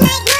make me